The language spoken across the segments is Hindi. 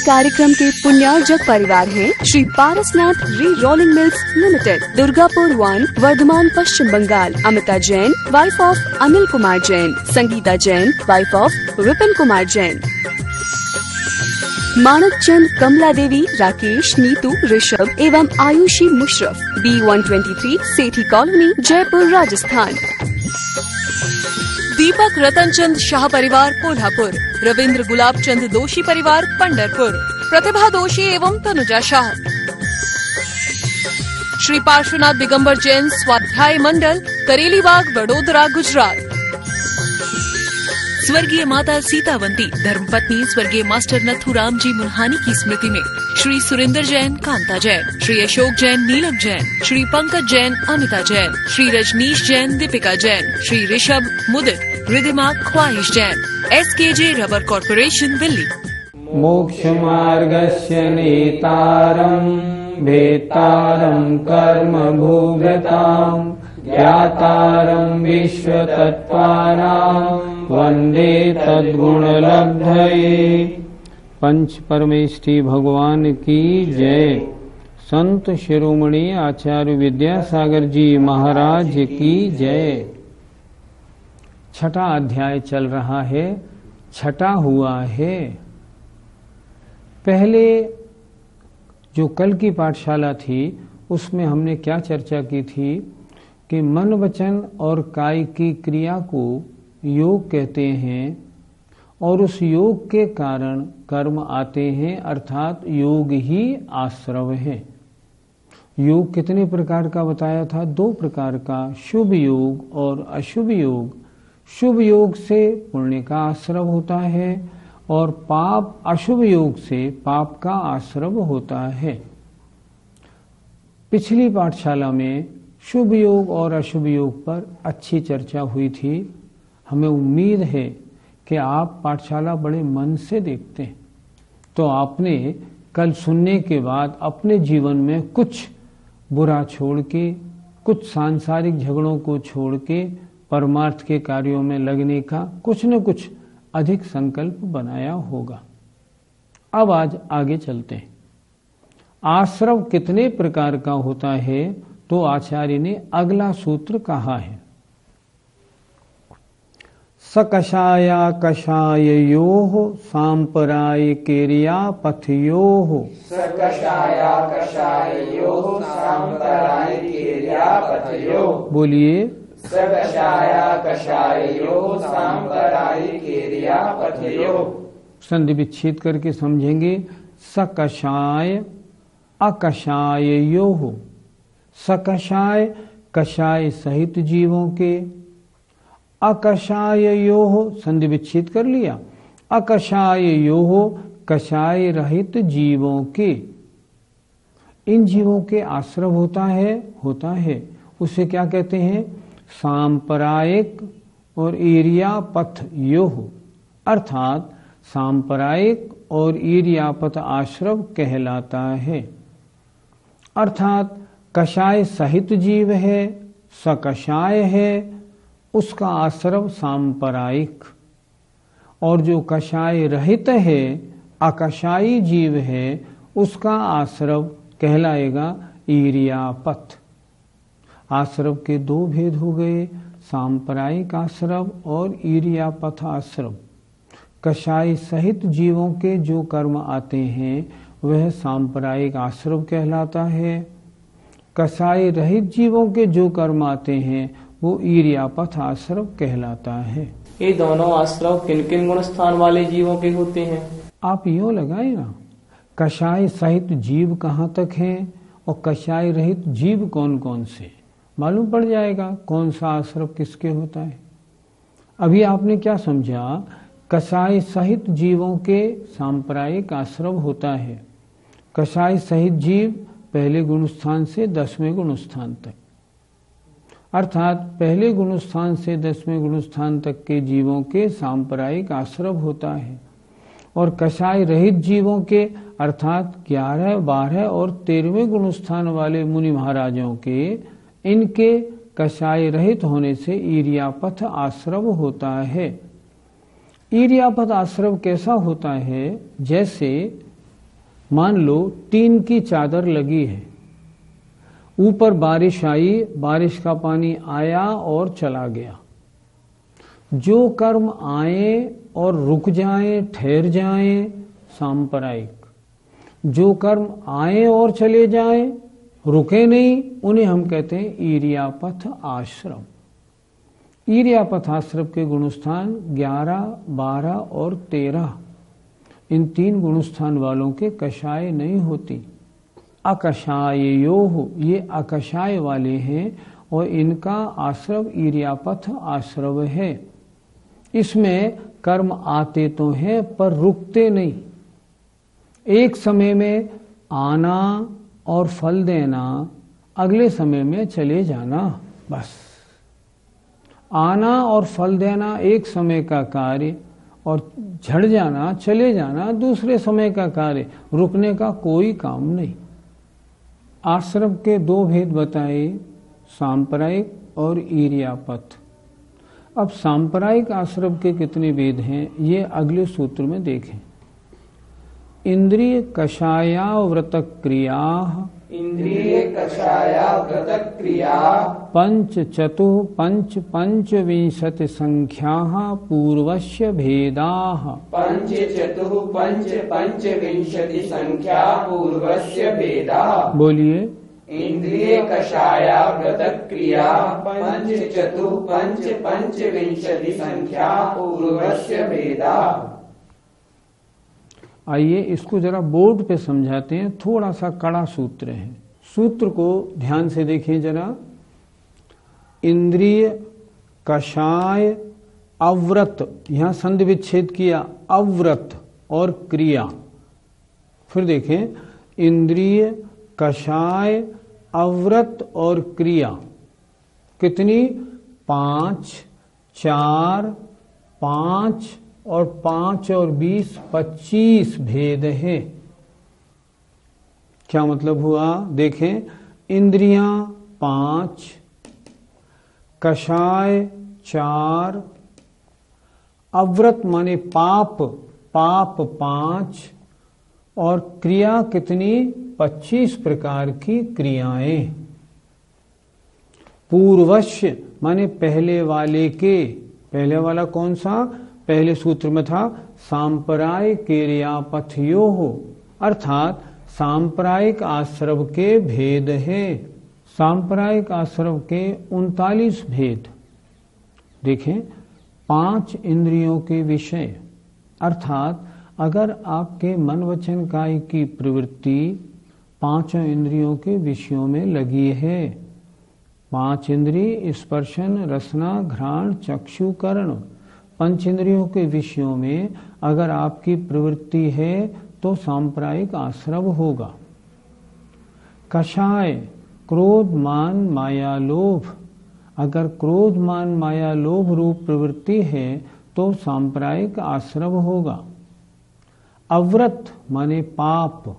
कार्यक्रम के पुण्यार्जक परिवार हैं Shri Parasnath rerolling mills limited, Durgapur one, Bardhaman, Paschim Bangal, Amita Jain wife of Anil Kumar Jain, Sangeeta Jain wife of Vipin Kumar Jain. Manak Chand, Kamla Devi, Rakesh, Neetu, Rishabh एवं Ayushi Musharraf B one twenty three Sethi colony, Jaipur, Rajasthan. Deepak Ratan Chand Shah परिवार, कोल्हापुर। रविंद्र गुलाब चंद दोषी परिवार पंडरपुर प्रतिभा दोषी एवं तनुजा शाह। श्री पार्श्वनाथ दिगंबर जैन स्वाध्याय मंडल करेलीबाग वडोदरा, गुजरात। स्वर्गीय माता सीतावंती, धर्मपत्नी स्वर्गीय मास्टर नथुराम जी मुन्हानी की स्मृति में। श्री सुरेंद्र जैन, कांता जैन। श्री अशोक जैन नीलम जैन। श्री पंकज जैन, अमिता जैन। श्री रजनीश जैन, दीपिका जैन। श्री ऋषभ, मुदित। Ridhima Khwahish Jain S K J rubber corporation Delhi. मोक्षमार्गस्य नेतारम् भेतारम् कर्मभूगताम् ज्ञातारम् विश्वतत्त्वानाम् वंदे तद्गुणलब्धये। पंच परमेष्ठी भगवान की जय। संत शिरोमणि आचार्य विद्यासागर जी महाराज की जय। छठा अध्याय चल रहा है छठा हुआ है। पहले जो कल की पाठशाला थी, उसमें हमने क्या चर्चा की थी कि मन वचन और काय की क्रिया को योग कहते हैं और उस योग के कारण कर्म आते हैं, अर्थात योग ही आश्रव है। योग कितने प्रकार का बताया था? दो प्रकार का, शुभ योग और अशुभ योग। शुभ योग से पुण्य का आश्रव होता है और पाप अशुभ योग से पाप का आश्रव होता है। पिछली पाठशाला में शुभ योग और अशुभ योग पर अच्छी चर्चा हुई थी। हमें उम्मीद है कि आप पाठशाला बड़े मन से देखते हैं। तो आपने कल सुनने के बाद अपने जीवन में कुछ बुरा छोड़ के, कुछ सांसारिक झगड़ों को छोड़ के परमार्थ के कार्यों में लगने का कुछ न कुछ अधिक संकल्प बनाया होगा। अब आज आगे चलते हैं। आश्रव कितने प्रकार का होता है तो आचार्य ने अगला सूत्र कहा है। सकषाया कषायो सांपराय केरिया पथयो सकषाया कषायो सांपराय केरिया पथयो बोलिए। संधि विच्छेद करके समझेंगे सकषाय अकषायो सकषाय कषाय सहित जीवों के अकषाय यो संधि विच्छेद कर लिया। अकषाय हो कषाय रहित जीवों के। इन जीवों के आश्रव होता है होता है। उसे क्या कहते हैं? सांप्रदायिक और एरिया पथ योह, अर्थात सांप्रदायिक और ईरियापथ आश्रव कहलाता है। अर्थात कषाय सहित जीव है, सकषाय है, उसका आश्रव सांप्रदायिक। और जो कषाय रहित है अकषाई जीव है, उसका आश्रव कहलाएगा ईरियापथ। आश्रव के दो भेद हो गए सांप्रदायिक आश्रव और ईरियापथ आश्रव। कषाय सहित जीवों के जो कर्म आते हैं वह सांप्रदायिक आश्रव कहलाता है। कषाय रहित जीवों के जो कर्म आते हैं वो ईरियापथ आश्रव कहलाता है। ये दोनों आश्रव किन किन गुण स्थान वाले जीवों के होते हैं? आप यो लगाए ना कषाय सहित जीव कहाँ तक हैं और कषाय रहित जीव कौन कौन से? मालूम पड़ जाएगा कौन सा आश्रव किसके होता है। अभी आपने क्या समझा? कषाय सहित जीवों के सांप्रदायिक आश्रव होता है। कषाय सहित जीव पहले गुण स्थान से दसवें गुणस्थान तक। अर्थात पहले गुण स्थान से दसवें गुण स्थान तक के जीवों के सांप्रायिक आश्रव होता है। और कषाय रहित जीवों के, अर्थात ग्यारह, बारह और तेरहवें गुणस्थान वाले मुनि महाराजों के इनके कषाय रहित होने से ईरियापथ आश्रव होता है। ईरियापथ आश्रव कैसा होता है? जैसे, मान लो, टीन की चादर लगी है। ऊपर बारिश आई, बारिश का पानी आया और चला गया। जो कर्म आए और रुक जाए, ठहर जाए, सांप्रदायिक। जो कर्म आए और चले जाए रुके नहीं उन्हें हम कहते हैं ईरियापथ आश्रम। ईरियापथ आश्रम के गुणस्थान 11, 12 और 13 इन तीन गुणस्थान वालों के कषाय नहीं होती। अकषाय यो ये अकषाय वाले हैं और इनका आश्रव ईरियापथ आश्रव है। इसमें कर्म आते तो हैं पर रुकते नहीं। एक समय में आना और फल देना, अगले समय में चले जाना, बस। आना और फल देना एक समय का कार्य, और झड़ जाना, चले जाना दूसरे समय का कार्य। रुकने का कोई काम नहीं। आश्रम के दो भेद बताए, सांप्रदायिक और ईरियापथ। अब सांप्रदायिक आश्रम के कितने भेद हैं, ये अगले सूत्र में देखें। इंद्रिय कषाया व्रत क्रिया इंद्रिय कषाया व्रत क्रिया पंच चतु पंच पंच विंशति संख्या पूर्वस्य भेदा पंच चतु पंच पंच विंशति संख्या पूर्वस्य भेदा बोलिए इंद्रिय कषाया व्रत क्रिया पंच चतु पंच पंच विंशति संख्या पूर्वस्य भेदा आइए इसको जरा बोर्ड पे समझाते हैं। थोड़ा सा कड़ा सूत्र है। सूत्र को ध्यान से देखिए जरा। इंद्रिय कषाय अव्रत। यहाँ संधि विच्छेद किया। अव्रत और क्रिया। फिर देखें। इंद्रिय कषाय अव्रत और क्रिया। कितनी? पाँच, चार, पाँच और पाँच और बीस पच्चीस भेद हैं। क्या मतलब हुआ? देखें, इंद्रियाँ पाँच, कषाय चार, अव्रत माने पाप पाप पाँच, और क्रिया कितनी? पच्चीस प्रकार की क्रियाएँ। पूर्वश्य माने पहले वाले के, पहले वाला कौन सा? पहले सूत्र में था सांप्राय क्रियापथयो हो अर्थात सांप्रायिक आश्रव के भेद है। सांप्रायिक आश्रव के उनतालीस भेद। देखें, पाँच इंद्रियों के विषय। अर्थात, अगर आपके मन वचन काय की प्रवृत्ति पाँचों इंद्रियों के विषयों में लगी है, पाँच इंद्री स्पर्शन, रसना, घ्राण चक्षु कर्ण पंच इंद्रियों के विषयों में अगर आपकी प्रवृत्ति है तो सांप्रदायिक आश्रव होगा। कषाय, क्रोध, मान, माया, लोभ। अगर क्रोध, मान, माया, लोभ रूप प्रवृत्ति है तो सांप्रदायिक आश्रव होगा। अव्रत माने पाप।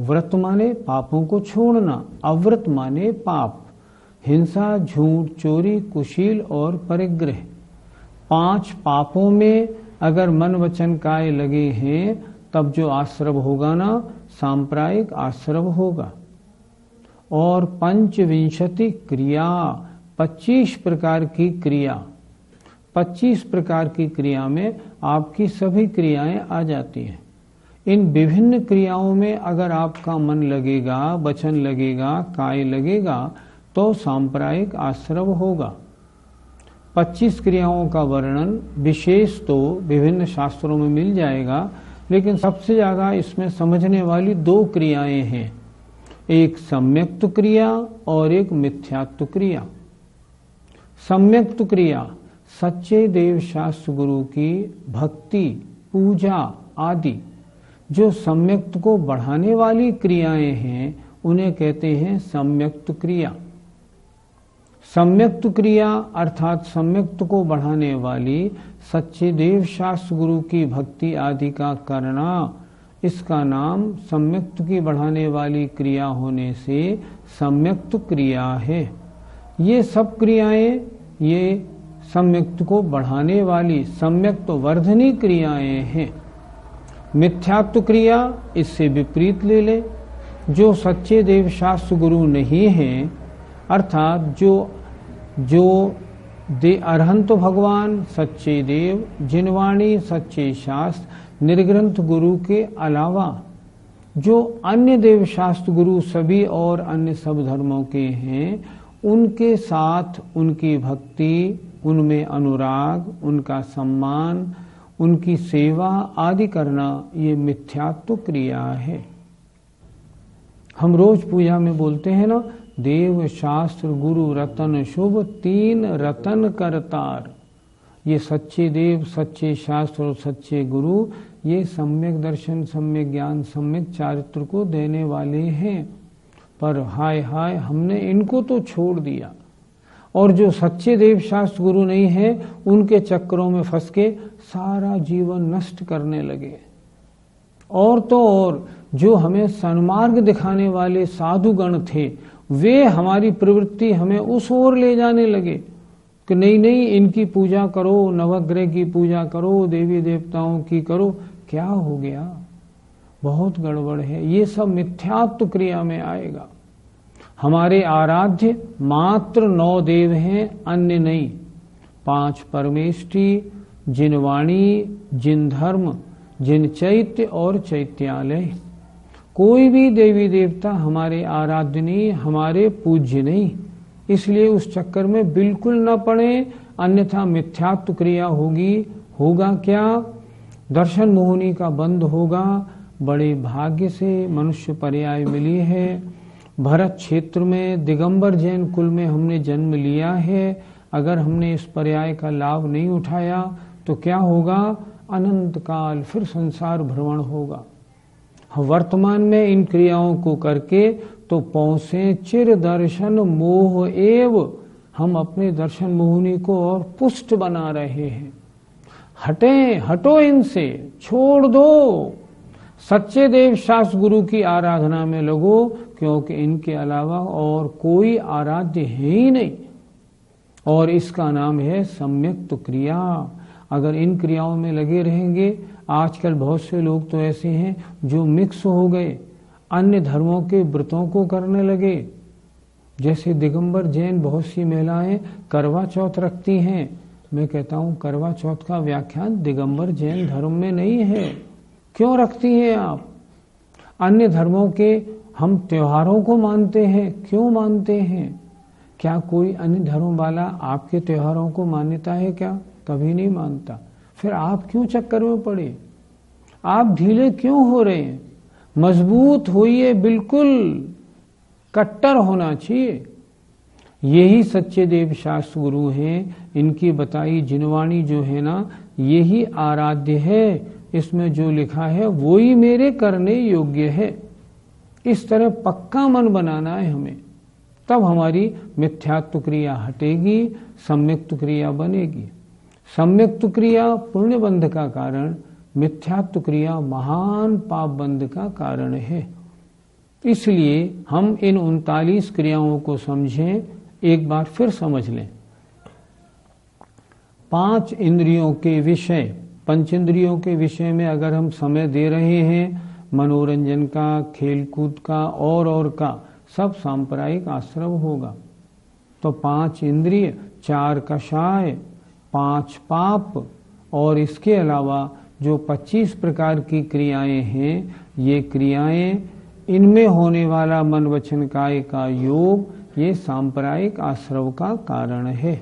व्रत माने पापों को छोड़ना। अव्रत माने पाप। हिंसा, झूठ, चोरी, कुशील और परिग्रह। पाँच पापों में अगर मन वचन काय लगे हैं, तब जो आश्रव होगा ना, सांप्रायिक आश्रव होगा। और पंचविंशति क्रिया, पच्चीस प्रकार की क्रिया। पच्चीस प्रकार की क्रिया में आपकी सभी क्रियाएँ आ जाती हैं। इन विभिन्न क्रियाओं में अगर आपका मन लगेगा, वचन लगेगा, काय लगेगा तो सांप्रायिक आश्रव होगा। 25 क्रियाओं का वर्णन विशेष तो विभिन्न शास्त्रों में मिल जाएगा, लेकिन सबसे ज़्यादा इसमें समझने वाली दो क्रियाएँ हैं। एक सम्यक्त क्रिया और एक मिथ्यात्व क्रिया। सम्यक्त क्रिया, सच्चे देव शास्त्र गुरु की भक्ति, पूजा आदि, जो सम्यक्त को बढ़ाने वाली क्रियाएँ हैं, उन्हें कहते हैं सम्यक्त क्रिया। सम्यक्त क्रिया अर्थात सम्यक्त को बढ़ाने वाली सच्चे देव शास्त्र गुरु की भक्ति आदि का करना, इसका नाम सम्यक्त की बढ़ाने वाली क्रिया होने से सम्यक्त क्रिया है। ये सब क्रियाएँ, ये सम्यक्त को बढ़ाने वाली सम्यक्त वर्धनी क्रियाएँ हैं। मिथ्यात्व क्रिया इससे विपरीत ले ले। जो सच्चे देव शास्त्र गुरु नहीं हैं अर्थात जो जो दे अरहंत भगवान, सच्चे देव जिनवाणी सच्चे शास्त्र, निर्ग्रंथ गुरु के अलावा जो अन्य देव शास्त्र गुरु सभी और अन्य सब धर्मों के हैं, उनके साथ उनकी भक्ति, उनमें अनुराग, उनका सम्मान, उनकी सेवा आदि करना ये मिथ्यात्व क्रिया है। हम रोज पूजा में बोलते हैं ना देव शास्त्र गुरु रतन, शुभ तीन रतन करतार। ये सच्चे देव, सच्चे शास्त्र और सच्चे गुरु, ये सम्यक दर्शन, सम्यक ज्ञान, सम्यक चारित्र को देने वाले हैं। पर हाय हाय, हमने इनको तो छोड़ दिया। और जो सच्चे देव शास्त्र गुरु नहीं है, उनके चक्रों में फंस के सारा जीवन नष्ट करने लगे। और तो और, जो हमें सन्मार्ग दिखाने वाले साधुगण थे वे हमारी प्रवृत्ति हमें उस ओर ले जाने लगे कि नहीं नहीं, इनकी पूजा करो, नवग्रह की पूजा करो, देवी देवताओं की करो। क्या हो गया? बहुत गड़बड़ है। ये सब मिथ्यात्व क्रिया में आएगा। हमारे आराध्य मात्र नौ देव हैं, अन्य नहीं। पाँच परमेष्टि जिन वाणी, जिन धर्म, जिन चैत्य और चैत्यालय। कोई भी देवी देवता हमारे आराध्य नहीं हमारे पूज्य नहीं। इसलिए उस चक्कर में बिल्कुल न पड़े, अन्यथा मिथ्यात्व क्रिया होगी। होगा क्या? दर्शन मोहनी का बंद होगा। बड़े भाग्य से मनुष्य पर्याय मिली है। भरत क्षेत्र में, दिगंबर जैन कुल में हमने जन्म लिया है। अगर हमने इस पर्याय का लाभ नहीं उठाया तो क्या होगा? अनंत काल फिर संसार भ्रमण होगा। वर्तमान में इन क्रियाओं को करके तो पहुँचे चिर दर्शन मोह एव। हम अपने दर्शन मोहनी को और पुष्ट बना रहे हैं। हटे, हटो इनसे, छोड़ दो। सच्चे देव शास्त्र गुरु की आराधना में लगो, क्योंकि इनके अलावा और कोई आराध्य है ही नहीं। और इसका नाम है सम्यक्त क्रिया। अगर इन क्रियाओं में लगे रहेंगे आजकल बहुत से लोग तो ऐसे हैं जो मिक्स हो गए, अन्य धर्मों के व्रतों को करने लगे। जैसे दिगंबर जैन बहुत सी महिलाएँ करवा चौथ रखती हैं। मैं कहता हूँ, करवा चौथ का व्याख्यान दिगंबर जैन धर्म में नहीं है। क्यों रखती हैं आप? अन्य धर्मों के हम त्योहारों को मानते हैं, क्यों मानते हैं? क्या कोई अन्य धर्म वाला आपके त्योहारों को मान्यता है क्या? कभी नहीं मानता। फिर आप क्यों चक्कर में पड़े? आप ढीले क्यों हो रहे हैं? मज़बूत होइए, बिल्कुल कट्टर होना चाहिए। यही सच्चे देव शास्त्र गुरु हैं, इनकी बताई जिनवाणी जो है ना, यही आराध्य है। इसमें जो लिखा है वो ही मेरे करने योग्य है। इस तरह पक्का मन बनाना है हमें। तब हमारी मिथ्यात्व क्रिया हटेगी सम्यक्त क्रिया बनेगी। सम्यक्त क्रिया पुण्य बंध का कारण मिथ्यात्व क्रिया महान पाप बंध का कारण है। इसलिए हम इन उनतालीस क्रियाओं को समझें, एक बार फिर समझ लें। पाँच इंद्रियों के विषय। पंच इंद्रियों के विषय में अगर हम समय दे रहे हैं, मनोरंजन का, खेलकूद का, और और का, सब सांप्रदायिक आश्रम होगा। तो पाँच इंद्रिय, चार कषाय पाँच पाप और इसके अलावा जो 25 प्रकार की क्रियाएँ हैं, ये क्रियाएँ इनमें होने वाला मन वचन काय का योग, ये सांप्रदायिक आश्रव का कारण है।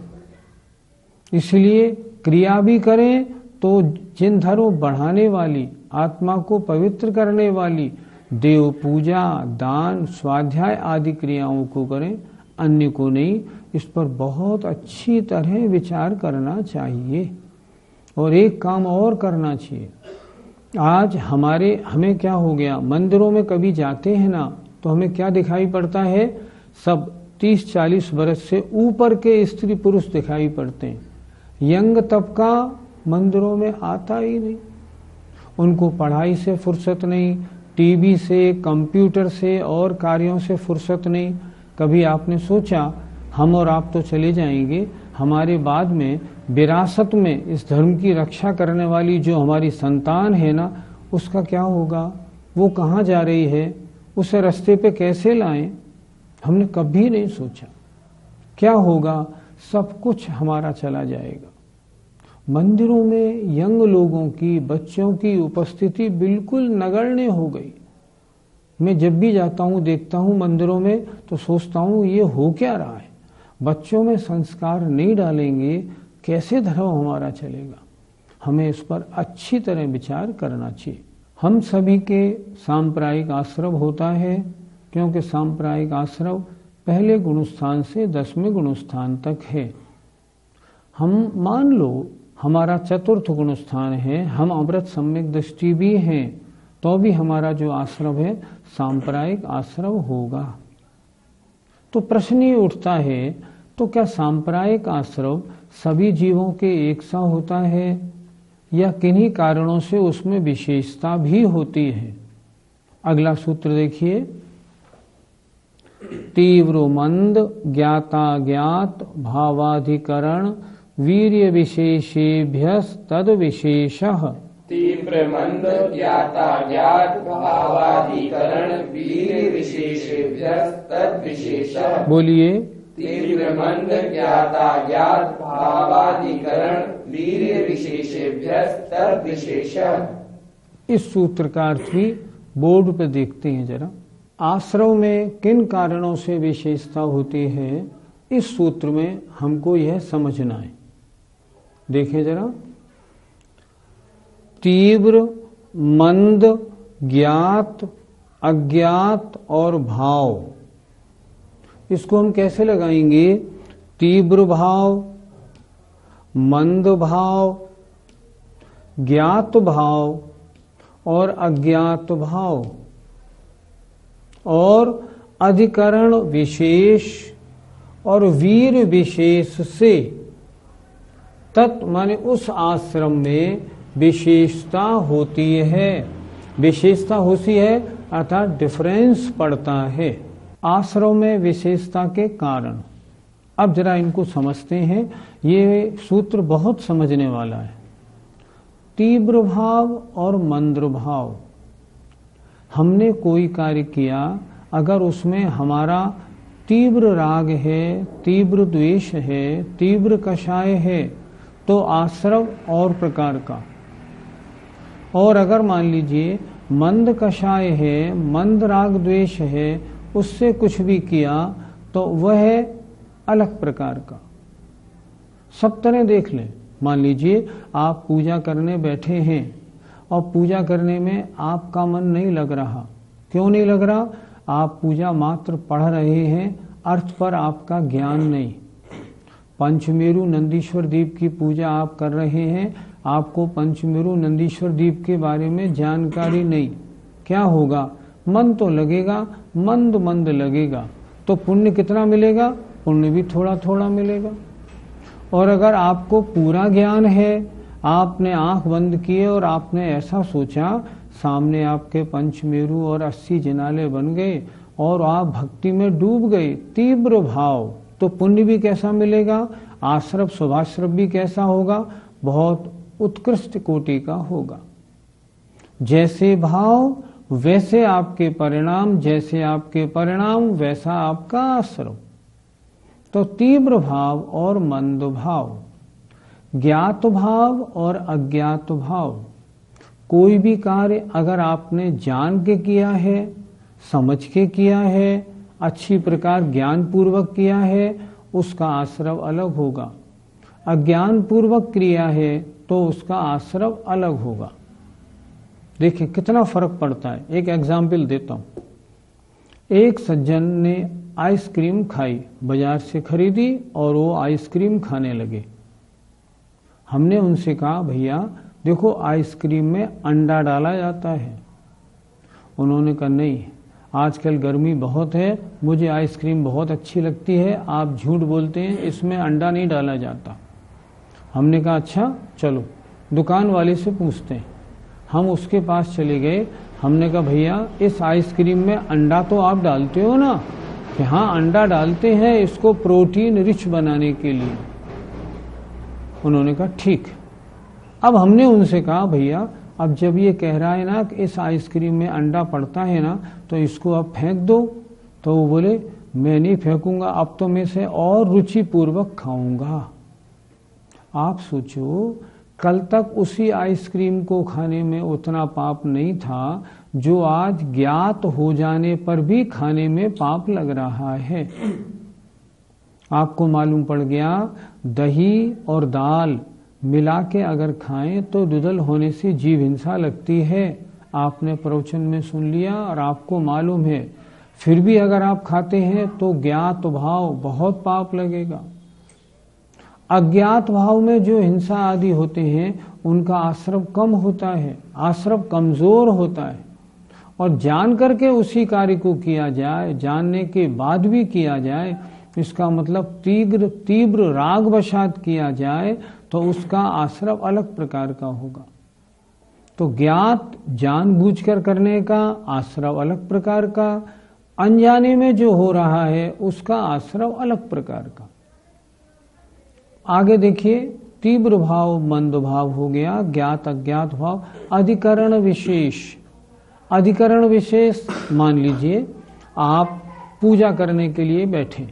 इसलिए क्रिया भी करें तो जिन धर्म बढ़ाने वाली, आत्मा को पवित्र करने वाली, देव पूजा, दान, स्वाध्याय आदि क्रियाओं को करें अन्य को नहीं, इस पर बहुत अच्छी तरह विचार करना चाहिए और एक काम और करना चाहिए। आज हमारे, हमें क्या हो गया? मंदिरों में कभी जाते हैं ना तो हमें क्या दिखाई पड़ता है? सब तीस चालीस बरस से ऊपर के स्त्री पुरुष दिखाई पड़ते हैं। यंग तबका मंदिरों में आता ही नहीं। उनको पढ़ाई से फुर्सत नहीं, टीवी से, कंप्यूटर से और कार्यों से फुर्सत नहीं। कभी आपने सोचा, हम और आप तो चले जाएँगे, हमारे बाद में विरासत में इस धर्म की रक्षा करने वाली जो हमारी संतान है ना, उसका क्या होगा? वो कहाँ जा रही है? उसे रास्ते पे कैसे लाएँ? हमने कभी नहीं सोचा। क्या होगा? सब कुछ हमारा चला जाएगा। मंदिरों में यंग लोगों की, बच्चों की उपस्थिति बिल्कुल नगण्य हो गई। मैं जब भी जाता हूँ, देखता हूँ मंदिरों में तो सोचता हूँ, ये हो क्या रहा है? बच्चों में संस्कार नहीं डालेंगे, कैसे धर्म हमारा चलेगा? हमें इस पर अच्छी तरह विचार करना चाहिए। हम सभी के सांप्रदायिक आश्रव होता है, क्योंकि सांप्रदायिक आश्रव पहले गुणस्थान से दसवें गुणस्थान तक है। हम मान लो, हमारा चतुर्थ गुणस्थान है, हम अमृत सम्यक दृष्टि भी हैं। तो भी हमारा जो आश्रव है, सांप्रदायिक आश्रव होगा। तो प्रश्न ये उठता है तो क्या सांप्रदायिक आश्रव सभी जीवों के एक सा होता है, या किन्हीं कारणों से उसमें विशेषता भी होती है? अगला सूत्र देखिए। तीव्र मंद, ज्ञाता ज्ञात, भावाधिकरण, वीर्य विशेषेभ्य तद विशेष तीव्र मंद ज्ञाता ज्ञात भावाधिकरण वीर विशेषेभ्य तद विशेष बोलिए। तीव्र मंद ज्ञाता ज्ञात भावाधिकरण वीर विशेषेभ्य तद विशेष इस सूत्र का अर्थ भी बोर्ड पे देखते हैं जरा। आश्रव में किन कारणों से विशेषता होती है इस सूत्र में हमको यह समझना है। देखें जरा। तीव्र, मंद, ज्ञात, अज्ञात और भाव। इसको हम कैसे लगाएँगे? तीव्र भाव, मंद भाव, ज्ञात भाव और अज्ञात भाव। और अधिकरण विशेष और वीर विशेष से तत् माने उस आश्रम में विशेषता होती है। विशेषता होती है, अर्थात डिफरेंस पड़ता है। आश्रम में विशेषता के कारण। अब जरा इनको समझते हैं। ये सूत्र बहुत समझने वाला है। तीव्र भाव और मंद्र भाव। हमने कोई कार्य किया, अगर उसमें हमारा तीव्र राग है, तीव्र द्वेष है, तीव्र कषाय है तो आश्रव और प्रकार का। और अगर मान लीजिए मंद कषाय है, मंद राग द्वेष है, उससे कुछ भी किया तो वह है अलग प्रकार का। सब तरह देख लें। मान लीजिए आप पूजा करने बैठे हैं और पूजा करने में आपका मन नहीं लग रहा। क्यों नहीं लग रहा? आप पूजा मात्र पढ़ रहे हैं, अर्थ पर आपका ज्ञान नहीं। पंचमेरु नंदीश्वर दीप की पूजा आप कर रहे हैं आपको पंचमेरु नंदीश्वर दीप के बारे में जानकारी नहीं। क्या होगा? मन तो लगेगा, मंद मंद लगेगा। तो पुण्य कितना मिलेगा? पुण्य भी थोड़ा थोड़ा मिलेगा। और अगर आपको पूरा ज्ञान है, आपने आँख बंद किए और आपने ऐसा सोचा, सामने आपके पंचमेरु और अस्सी जिनाले बन गए और आप भक्ति में डूब गए, तीव्र भाव तो पुण्य भी कैसा मिलेगा? आश्रम शुभाश्रम भी कैसा होगा? बहुत उत्कृष्ट कोटि का होगा। जैसे भाव, वैसे आपके परिणाम, जैसे आपके परिणाम, वैसा आपका आश्रम। तो तीव्र भाव और मंद भाव, ज्ञात भाव और अज्ञात भाव, कोई भी कार्य अगर आपने जान के किया है, समझ के किया है, अच्छी प्रकार ज्ञान पूर्वक किया है, उसका आश्रव अलग होगा। अज्ञान पूर्वक क्रिया है तो उसका आश्रव अलग होगा। देखिए, कितना फ़र्क पड़ता है। एक एग्ज़ाम्पल देता हूँ। एक सज्जन ने आइसक्रीम खाई, बाज़ार से खरीदी और वो आइसक्रीम खाने लगे। हमने उनसे कहा, भैया, देखो, आइसक्रीम में अंडा डाला जाता है। उन्होंने कहा, नहीं, आजकल गर्मी बहुत है, मुझे आइसक्रीम बहुत अच्छी लगती है, आप झूठ बोलते हैं, इसमें अंडा नहीं डाला जाता। हमने कहा अच्छा चलो, दुकान वाले से पूछते हैं। हम उसके पास चले गए। हमने कहा, भैया, इस आइसक्रीम में अंडा तो आप डालते हो ना? कि हाँ अंडा डालते हैं इसको प्रोटीन रिच बनाने के लिए। उन्होंने कहा, ठीक। अब हमने उनसे कहा, भैया, अब जब ये कह रहा है ना कि इस आइसक्रीम में अंडा पड़ता है ना तो इसको आप फेंक दो। तो वो बोले, मैं नहीं फेंकूँगा, अब तो मैं से और रुचि पूर्वक खाऊँगा। आप सोचो, कल तक उसी आइसक्रीम को खाने में उतना पाप नहीं था, जो आज ज्ञात हो जाने पर भी खाने में पाप लग रहा है। आपको मालूम पड़ गया, दही और दाल मिला के अगर खाएँ तो दुदल होने से जीव हिंसा लगती है। आपने प्रवचन में सुन लिया और आपको मालूम है। फिर भी अगर आप खाते हैं तो ज्ञात भाव बहुत पाप लगेगा। अज्ञात भाव में जो हिंसा आदि होते हैं, उनका आश्रम कम होता है आश्रम कमज़ोर होता है। और जान करके उसी कार्य को किया जाए, जानने के बाद भी किया जाए, इसका मतलब तीव्र तीव्र राग वशात किया जाए तो उसका आश्रव अलग प्रकार का होगा। तो ज्ञात, जानबूझकर करने का आश्रव अलग प्रकार का, अनजाने में जो हो रहा है, उसका आश्रव अलग प्रकार का। आगे देखिए, तीव्र भाव, मंद भाव हो गया, ज्ञात, अज्ञात भाव। अधिकरण विशेष अधिकरण विशेष मान लीजिए, आप पूजा करने के लिए बैठे।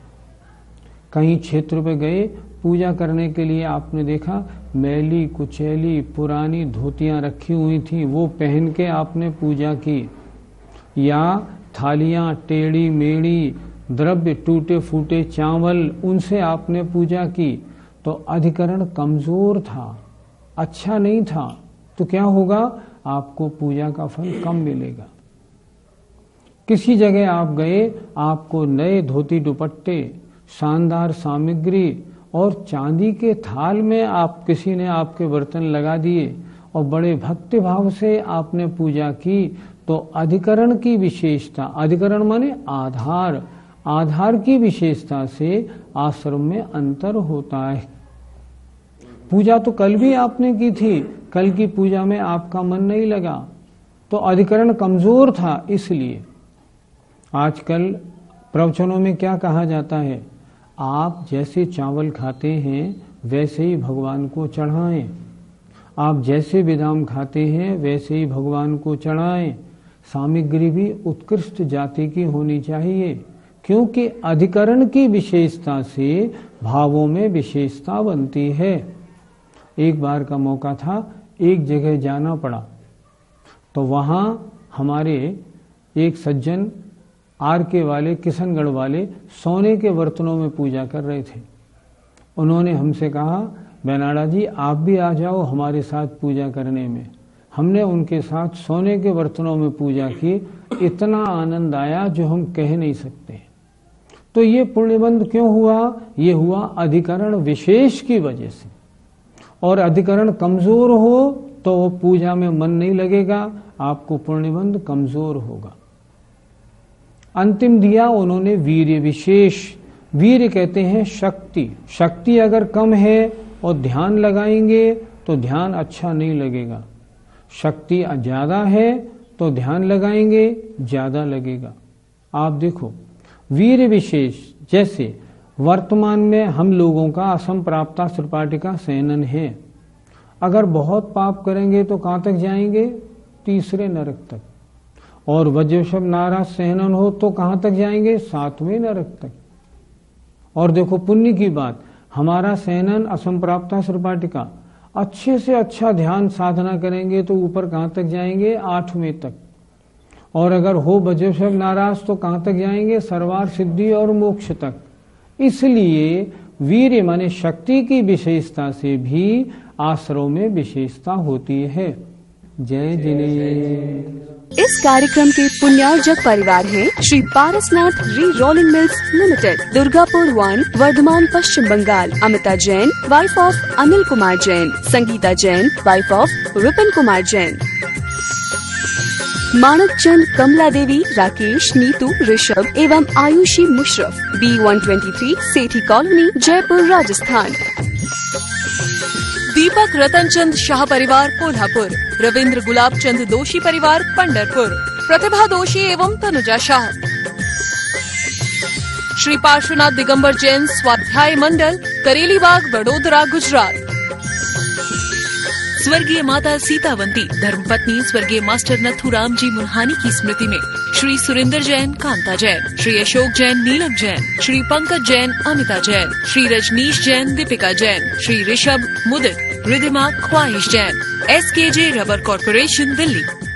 कहीं क्षेत्र पे गए, पूजा करने के लिए आपने देखा, मैली, कुचैली, पुरानी धोतियाँ रखी हुई थी, वो पहन के आपने पूजा की। या थालियाँ, टेढ़ी, मेढ़ी, द्रव्य टूटे फूटे चावल, उनसे आपने पूजा की। तो अधिकरण कमज़ोर था अच्छा नहीं था तो क्या होगा? आपको पूजा का फल कम मिलेगा। किसी जगह आप गए, आपको नए धोती दुपट्टे, शानदार सामग्री और चांदी के थाल में आप, किसी ने आपके बर्तन लगा दिए और बड़े भक्ति भाव से आपने पूजा की तो अधिकरण की विशेषता, अधिकरण माने आधार आधार की विशेषता से आश्रम में अंतर होता है। पूजा तो कल भी आपने की थी, कल की पूजा में आपका मन नहीं लगा तो अधिकरण कमज़ोर था इसलिए। आजकल प्रवचनों में क्या कहा जाता है? आप जैसे चावल खाते हैं, वैसे ही भगवान को चढ़ाएँ। आप जैसे विदाम खाते हैं, वैसे ही भगवान को चढ़ाएँ। सामग्री भी उत्कृष्ट जाति की होनी चाहिए। क्योंकि अधिकरण की विशेषता से भावों में विशेषता बनती है। एक बार का मौका था, एक जगह जाना पड़ा। तो वहाँ हमारे एक सज्जन, आर के वाले, किशनगढ़ वाले सोने के बर्तनों में पूजा कर रहे थे। उन्होंने हमसे कहा, बैनाडा जी, आप भी आ जाओ हमारे साथ पूजा करने में। हमने उनके साथ सोने के बर्तनों में पूजा की। इतना आनंद आया जो हम कह नहीं सकते। तो ये पुण्यबंध क्यों हुआ? ये हुआ अधिकरण विशेष की वजह से। और अधिकरण कमज़ोर हो तो पूजा में मन नहीं लगेगा, आपको पुण्यबंध कमज़ोर होगा। अंतिम दिया उन्होंने वीर्य विशेष। वीर्य कहते हैं शक्ति। शक्ति अगर कम है और ध्यान लगाएँगे तो ध्यान अच्छा नहीं लगेगा। शक्ति ज़्यादा है तो ध्यान लगाएँगे, ज़्यादा लगेगा। आप देखो वीर विशेष, जैसे वर्तमान में हम लोगों का असम प्राप्ता त्रिपाटिका सेनन है। अगर बहुत पाप करेंगे तो कहाँ तक जाएँगे? तीसरे नरक तक। और वज्रशब नाराज़ सहनन हो तो कहाँ तक जाएँगे? सातवें नरक तक। और देखो, पुण्य की बात, हमारा सहनन असंप्राप्ता सर्पाटिका अच्छे से अच्छा ध्यान साधना करेंगे तो ऊपर कहाँ तक जाएँगे? आठवें तक। और अगर हो वज्रशब नाराज़ तो कहाँ तक जाएँगे? सर्वार सिद्धि और मोक्ष तक। इसलिए वीर माने शक्ति की विशेषता से भी आश्रव में विशेषता होती है। जय जिने इस कार्यक्रम के पुण्यार्जक परिवार हैं Shri Parasnath rerolling mills limited Durgapur one Bardhaman Paschim Bangal Amita Jain wife of Anil Kumar Jain Sangeeta Jain wife of Vipin Kumar Jain. Manak Chand Kamla Devi, Rakesh, Neetu, Rishabh एवं Ayushi Musharraf. B one twenty three Sethi colony, Jaipur, Rajasthan. Deepak Ratan Chand Shah परिवार, कोल्हापुर। रविंद्र गुलाब चंद दोषी परिवार पंडरपुर प्रतिभा दोषी एवं तनुजा शाह। श्री पार्श्वनाथ दिगंबर जैन स्वाध्याय मंडल करेली बाग बड़ोदरा गुजरात। स्वर्गीय माता सीतावंती, धर्मपत्नी स्वर्गीय मास्टर नथुराम जी मुरहानी की स्मृति में श्री सुरेंद्र जैन, कांता जैन, श्री अशोक जैन, नीलम जैन, श्री पंकज जैन, अमिता जैन, श्री रजनीश जैन, दीपिका जैन, श्री ऋषभ मुदित रिधिमा ख्वाहिश Jain S K J rubber corporation, Delhi.